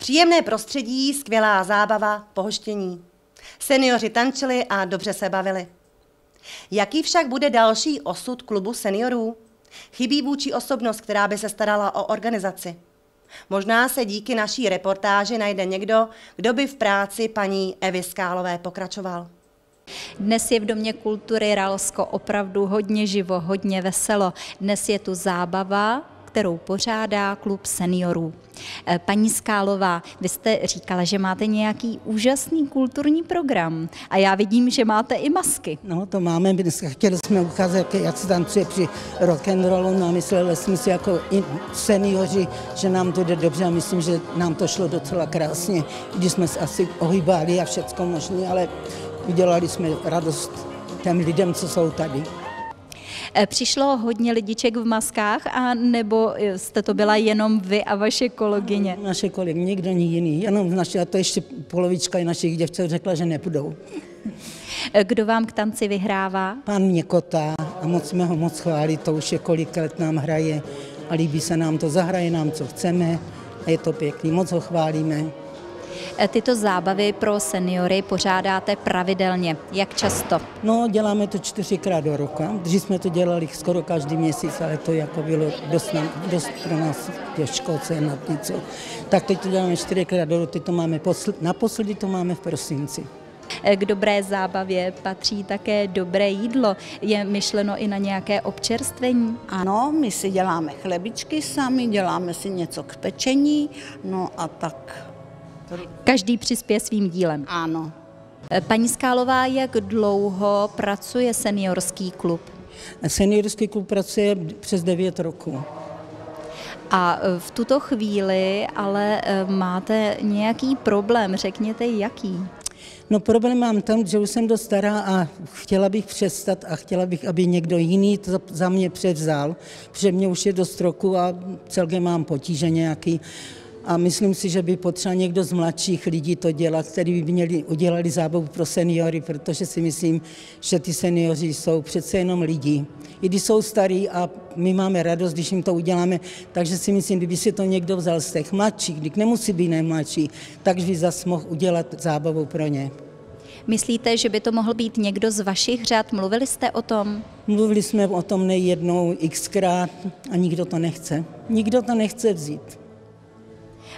Příjemné prostředí, skvělá zábava, pohoštění. Seniori tančili a dobře se bavili. Jaký však bude další osud klubu seniorů? Chybí vůči osobnost, která by se starala o organizaci. Možná se díky naší reportáži najde někdo, kdo by v práci paní Evy Skálové pokračoval. Dnes je v Domě kultury Ralsko opravdu hodně živo, hodně veselo. Dnes je tu zábava, kterou pořádá klub seniorů. Eh, paní Skálová, vy jste říkala, že máte nějaký úžasný kulturní program a já vidím, že máte i masky. No, to máme. Dneska chtěli jsme ukázat, jak se tancuje při rock and rollu, no a mysleli jsme si jako seniori, že nám to jde dobře a myslím, že nám to šlo docela krásně, když jsme se asi ohýbali a všecko možné, ale udělali jsme radost těm lidem, co jsou tady. Eh, přišlo hodně lidiček v maskách, a nebo jste to byla jenom vy a vaše kolegyně? Naše kolegy, nikdo jiný, jenom naše, a to ještě polovička našich děvčat řekla, že nepůjdou. Eh, kdo vám k tanci vyhrává? Pan Měkota a moc jsme ho moc chválí, to už je kolik let nám hraje a líbí se nám to, zahraje nám, co chceme a je to pěkný, moc ho chválíme. Eh, tyto zábavy pro seniory pořádáte pravidelně. Jak často? No, děláme to čtyřikrát do roka. Dřív jsme to dělali skoro každý měsíc, ale to jako bylo dost, dost pro nás těžko se na co. Tak teď to děláme čtyřikrát do roka, to máme posl- naposledy to máme v prosinci. Eh, k dobré zábavě patří také dobré jídlo. Je myšleno i na nějaké občerstvení? Ano, my si děláme chlebičky sami, děláme si něco k pečení, no a tak Každý přispěje svým dílem. Ano. Paní Skálová, jak dlouho pracuje seniorský klub? Seniorský klub pracuje přes 9 roků. A v tuto chvíli ale eh, máte nějaký problém, řekněte jaký? No problém mám tam, že už jsem dost stará a chtěla bych přestat a chtěla bych, aby někdo jiný to za mě převzal, protože mě už je dost roku a celkem mám potíže nějaký a myslím si, že by potřeba někdo z mladších lidí to dělat, který by měli, udělali zábavu pro seniory, protože si myslím, že ty seniori jsou přece jenom lidi. I když jsou starí a my máme radost, když jim to uděláme, takže si myslím, kdyby si to někdo vzal z těch mladších, když nemusí být nejmladší, takže by zase mohl udělat zábavu pro ně. Myslíte, že by to mohl být někdo z vašich řad? Mluvili jste o tom? Mluvili jsme o tom nejednou, xkrát a nikdo to nechce. Nikdo to nechce vzít.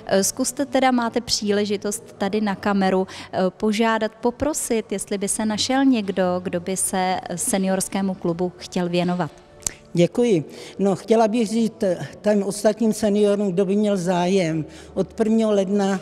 Eh, zkuste teda, máte příležitost tady na kameru eh, požádat, poprosit, jestli by se našel někdo, kdo by se seniorskému klubu chtěl věnovat. Děkuji. No, chtěla bych říct těm ostatním seniorům, kdo by měl zájem. Od 1. ledna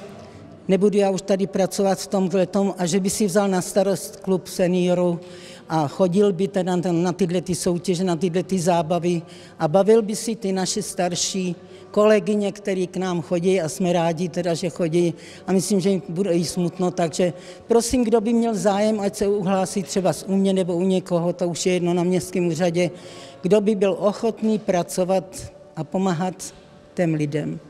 nebudu já už tady pracovat v tomhle tom a že by si vzal na starost klub seniorů a chodil by teda na tyhle ty soutěže, na tyhle ty zábavy a bavil by si ty naše starší kolegyně, který k nám chodí a jsme rádi teda, že chodí a myslím, že jim bude i smutno, takže prosím, kdo by měl zájem, ať se uhlásí třeba u mě nebo u někoho, to už je jedno na městském úřadě, kdo by byl ochotný pracovat a pomáhat těm lidem.